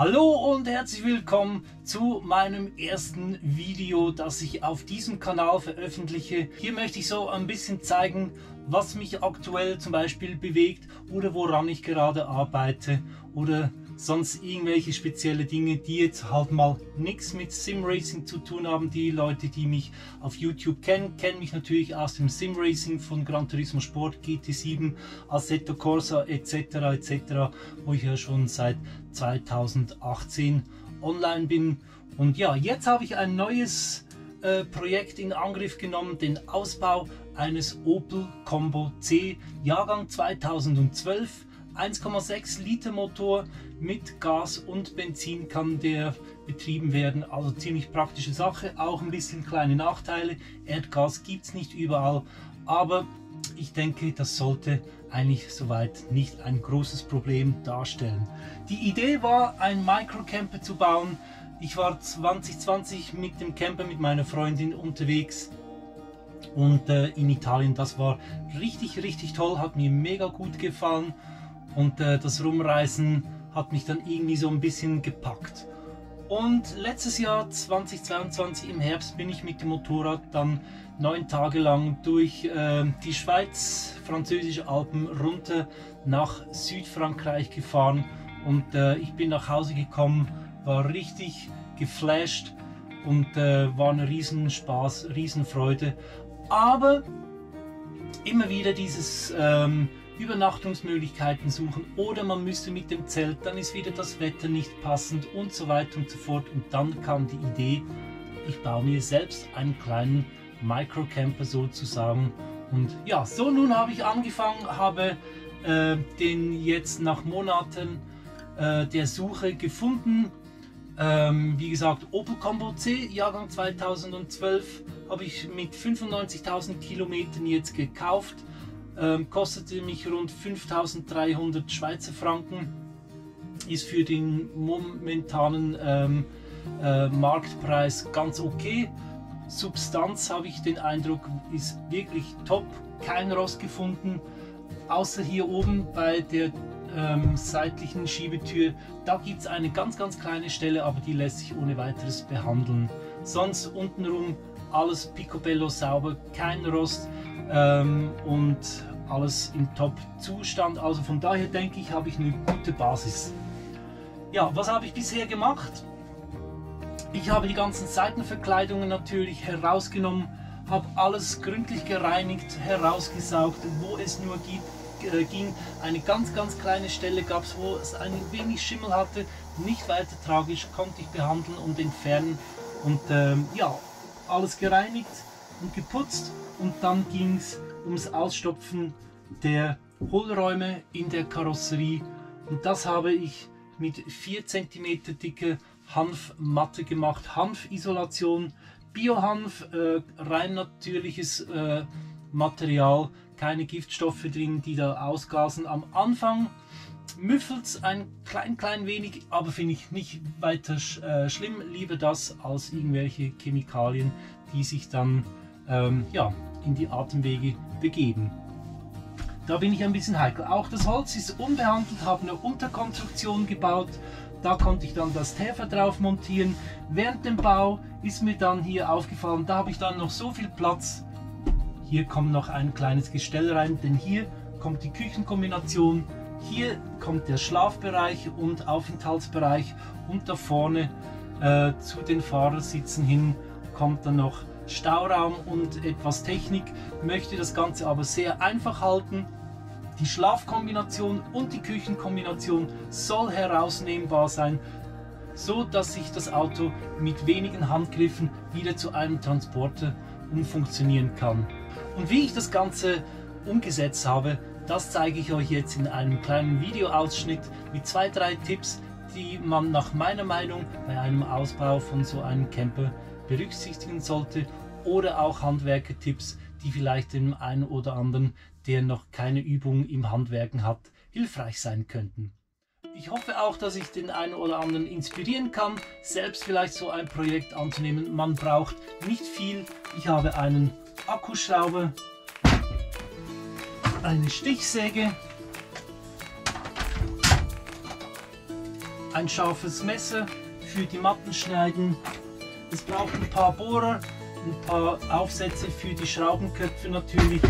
Hallo und herzlich willkommen zu meinem ersten Video, das ich auf diesem Kanal veröffentliche. Hier möchte ich so ein bisschen zeigen, was mich aktuell zum Beispiel bewegt oder woran ich gerade arbeite oder sonst irgendwelche spezielle Dinge, die jetzt halt mal nichts mit Simracing zu tun haben. Die Leute, die mich auf YouTube kennen, kennen mich natürlich aus dem Simracing von Gran Turismo Sport, GT7, Assetto Corsa etc. etc., wo ich ja schon seit 2018 online bin. Und ja, jetzt habe ich ein neues äh, Projekt in Angriff genommen, den Ausbau eines Opel Combo C Jahrgang 2012 1,6 Liter Motor mit Gas und Benzin kann der betrieben werden. Also ziemlich praktische Sache. Auch ein bisschen kleine Nachteile. Erdgas gibt es nicht überall. Aber ich denke, das sollte eigentlich soweit nicht ein großes Problem darstellen. Die Idee war, ein Microcamper zu bauen. Ich war 2020 mit dem Camper mit meiner Freundin unterwegs und äh, in Italien. Das war richtig, richtig toll, hat mir mega gut gefallen und äh, das Rumreisen hat mich dann irgendwie so ein bisschen gepackt. Und letztes Jahr 2022 im Herbst bin ich mit dem Motorrad dann neun Tage lang durch äh, die Schweiz, französische Alpen runter nach Südfrankreich gefahren und äh, ich bin nach Hause gekommen, war richtig geflasht und äh, war ein riesen Spaß, riesen Freude. Aber immer wieder dieses ähm, Übernachtungsmöglichkeiten suchen oder man müsste mit dem Zelt, dann ist wieder das Wetter nicht passend und so weiter und so fort. Und dann kam die Idee, ich baue mir selbst einen kleinen Microcamper sozusagen. Und ja, so nun habe ich angefangen, habe äh, den jetzt nach Monaten äh, der Suche gefunden. Ähm, wie gesagt, Opel Combo C, Jahrgang 2012, habe ich mit 95.000 Kilometern jetzt gekauft ähm, kostete mich rund 5300 Schweizer Franken. Ist für den momentanen ähm, äh, Marktpreis ganz okay. Substanz habe ich den Eindruck, ist wirklich top. Kein Rost gefunden, außer hier oben bei der ähm, seitlichen Schiebetür. Da gibt es eine ganz, ganz kleine Stelle, aber die lässt sich ohne weiteres behandeln. Sonst untenrum alles picobello sauber, kein Rost ähm, und alles im Top-Zustand. Also von daher denke ich, habe ich eine gute Basis. Ja, was habe ich bisher gemacht? Ich habe die ganzen Seitenverkleidungen natürlich herausgenommen, habe alles gründlich gereinigt, herausgesaugt, wo es nur gibt, äh, ging. Eine ganz, ganz kleine Stelle gab es, wo es ein wenig Schimmel hatte. Nicht weiter tragisch, konnte ich behandeln und entfernen. Und ähm, ja, alles gereinigt und geputzt. Und dann ging es ums Ausstopfen der Hohlräume in der Karosserie und das habe ich mit 4 cm dicke Hanfmatte gemacht. Hanfisolation, Biohanf, äh, rein natürliches äh, Material, keine Giftstoffe drin, die da ausgasen. Am Anfang müffelt es ein klein, klein wenig, aber finde ich nicht weiter äh, schlimm. Lieber das als irgendwelche Chemikalien, die sich dann ähm, ja, in die Atemwege begeben. Da bin ich ein bisschen heikel. Auch das Holz ist unbehandelt, habe eine Unterkonstruktion gebaut. Da konnte ich dann das Täfer drauf montieren. Während dem Bau ist mir dann hier aufgefallen, da habe ich dann noch so viel Platz. Hier kommt noch ein kleines Gestell rein, denn hier kommt die Küchenkombination. Hier kommt der Schlafbereich und Aufenthaltsbereich und da vorne äh, zu den Fahrersitzen hin kommt dann noch Stauraum und etwas Technik, möchte das Ganze aber sehr einfach halten. Die Schlafkombination und die Küchenkombination soll herausnehmbar sein, so dass sich das Auto mit wenigen Handgriffen wieder zu einem Transporter umfunktionieren kann. Und wie ich das Ganze umgesetzt habe, das zeige ich euch jetzt in einem kleinen Videoausschnitt mit zwei, drei Tipps, die man nach meiner Meinung bei einem Ausbau von so einem Camper berücksichtigen sollte oder auch Handwerkertipps, die vielleicht dem einen oder anderen, der noch keine Übung im Handwerken hat, hilfreich sein könnten. Ich hoffe auch, dass ich den einen oder anderen inspirieren kann, selbst vielleicht so ein Projekt anzunehmen. Man braucht nicht viel. Ich habe einen Akkuschrauber, eine Stichsäge, ein scharfes Messer für die Mattenschneiden. Es braucht ein paar Bohrer, ein paar Aufsätze für die Schraubenköpfe natürlich.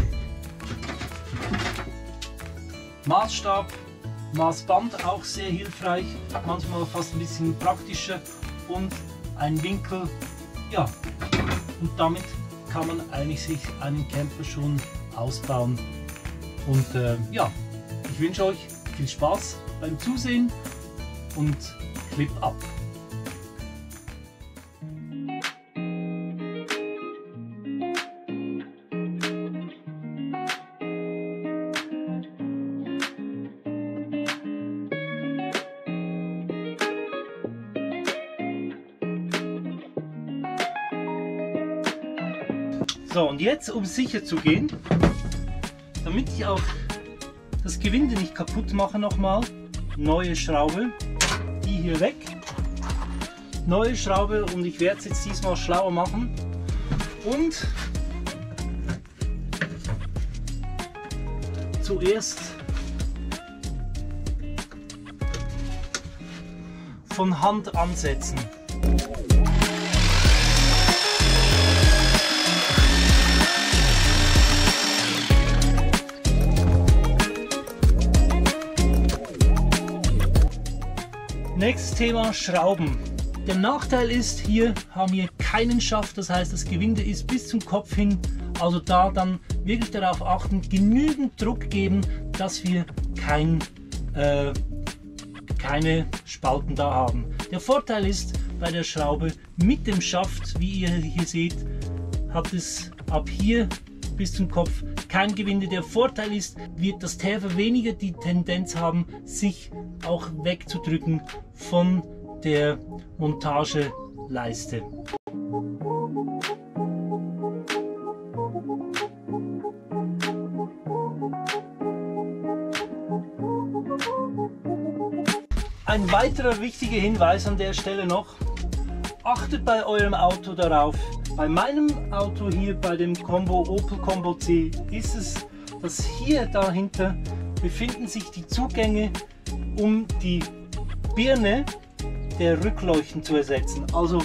Maßstab, Maßband auch sehr hilfreich, manchmal fast ein bisschen praktischer und ein Winkel. Ja, und damit kann man eigentlich sich einen Camper schon ausbauen. Und äh, ja, ich wünsche euch viel Spaß beim Zusehen und Clip ab. So, und jetzt, um sicher zu gehen, damit ich auch das Gewinde nicht kaputt mache nochmal, neue Schraube, die hier weg, neue Schraube und ich werde es jetzt diesmal schlauer machen und zuerst von Hand ansetzen. Nächstes Thema Schrauben. Der Nachteil ist, hier haben wir keinen Schaft, das heißt das Gewinde ist bis zum Kopf hin. Also da dann wirklich darauf achten, genügend Druck geben, dass wir kein, äh, keine Spalten da haben. Der Vorteil ist bei der Schraube mit dem Schaft, wie ihr hier seht, hat es ab hier bis zum Kopf kein Gewinde. Der Vorteil ist, wird das Täfer weniger die Tendenz haben, sich auch wegzudrücken von der Montageleiste. Ein weiterer wichtiger Hinweis an der Stelle noch, achtet bei eurem Auto darauf, bei meinem Auto hier, bei dem Combo Opel Combo C, ist es, dass hier dahinter befinden sich die Zugänge, um die Birne der Rückleuchten zu ersetzen. Also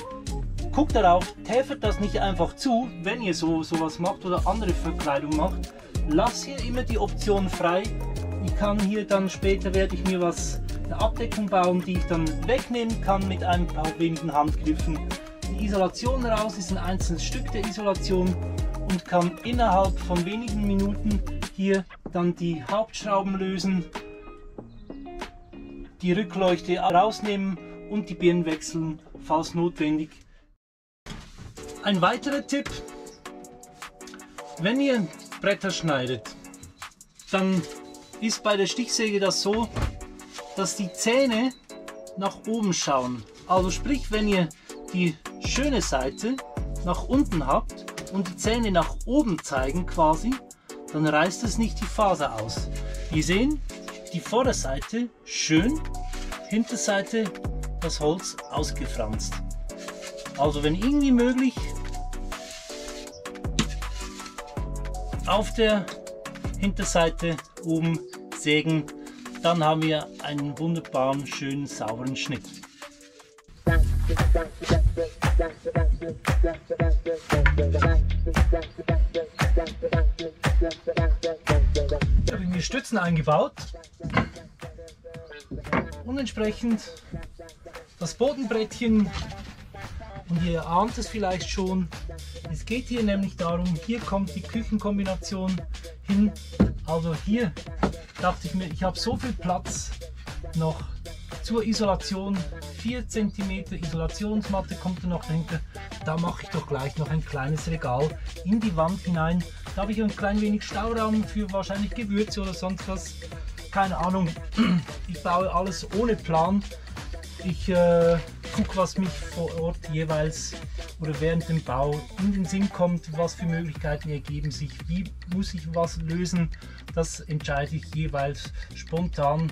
guckt darauf, täfert das nicht einfach zu, wenn ihr so sowas macht oder andere Verkleidung macht. Lasst hier immer die Option frei. Ich kann hier dann später werde ich mir was eine Abdeckung bauen, die ich dann wegnehmen kann mit ein paar wenigen Handgriffen Isolation raus, ist ein einzelnes Stück der Isolation und kann innerhalb von wenigen Minuten hier dann die Hauptschrauben lösen, die Rückleuchte rausnehmen und die Birnen wechseln, falls notwendig. Ein weiterer Tipp, wenn ihr Bretter schneidet, dann ist bei der Stichsäge das so, dass die Zähne nach oben schauen. Also sprich, wenn ihr die schöne Seite nach unten habt und die Zähne nach oben zeigen quasi, dann reißt es nicht die Faser aus. Wir sehen die Vorderseite schön, Hinterseite das Holz ausgefranst. Also wenn irgendwie möglich auf der Hinterseite oben sägen, dann haben wir einen wunderbaren, schönen, sauberen Schnitt. Ich habe mir Stützen eingebaut und entsprechend das Bodenbrettchen und ihr ahnt es vielleicht schon, es geht hier nämlich darum, hier kommt die Küchenkombination hin. Also hier dachte ich mir, ich habe so viel Platz noch zur Isolation 4 cm Isolationsmatte kommt da noch dahinter. Da mache ich doch gleich noch ein kleines Regal in die Wand hinein. Da habe ich ein klein wenig Stauraum für wahrscheinlich Gewürze oder sonst was. Keine Ahnung. Ich baue alles ohne Plan. Ich äh, gucke, was mich vor Ort jeweils oder während dem Bau in den Sinn kommt, was für Möglichkeiten ergeben sich, wie muss ich was lösen. Das entscheide ich jeweils spontan.